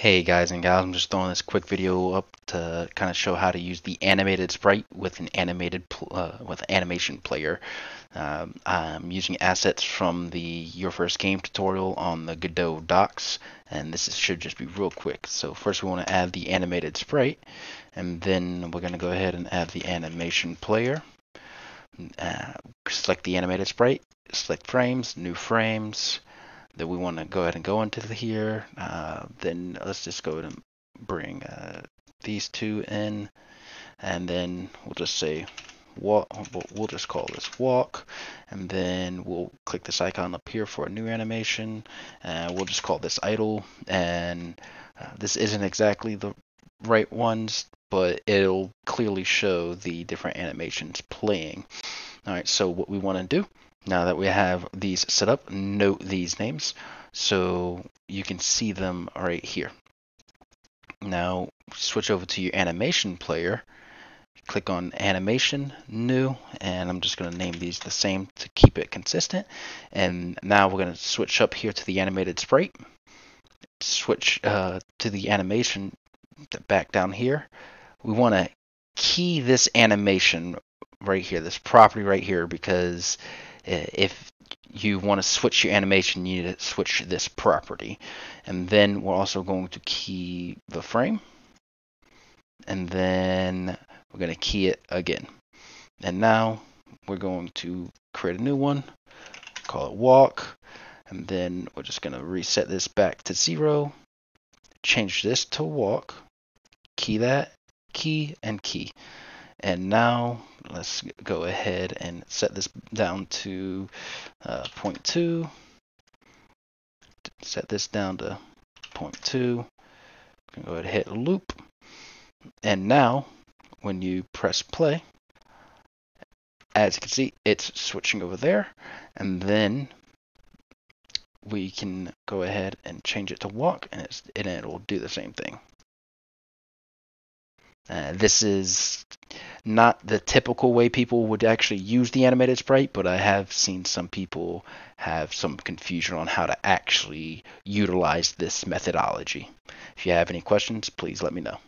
Hey guys and gals, I'm just throwing this quick video up to kind of show how to use the animated sprite with an animated uh, with animation player. Um, I'm using assets from the Your First Game tutorial on the Godot docs, and this is, should just be real quick. So first we want to add the animated sprite, and then we're going to go ahead and add the animation player. Uh, select the animated sprite, select frames, new frames that we want to go ahead and go into the here. Uh, then let's just go ahead and bring uh, these two in, and then we'll just say walk. We'll just call this walk, and then we'll click this icon up here for a new animation, and we'll just call this idle. And uh, this isn't exactly the right ones, but it'll clearly show the different animations playing. All right, so what we want to do now that we have these set up, note these names so you can see them right here. Now switch over to your animation player, click on animation, new, and I'm just going to name these the same to keep it consistent. And now we're going to switch up here to the animated sprite, switch uh, to the animation back down here. We want to key this animation right here, this property right here, because Uh, if you want to switch your animation, you need to switch this property. And then we're also going to key the frame. And then we're going to key it again. And now we're going to create a new one, call it walk. And then we're just going to reset this back to zero, change this to walk, key that, key, and key. And now let's go ahead and set this down to uh, 0.2. Set this down to 0.2. Go ahead and hit loop. And now when you press play, as you can see, it's switching over there. And then we can go ahead and change it to walk and, and it will do the same thing. Uh, this is not the typical way people would actually use the animated sprite, but I have seen some people have some confusion on how to actually utilize this methodology. If you have any questions, please let me know.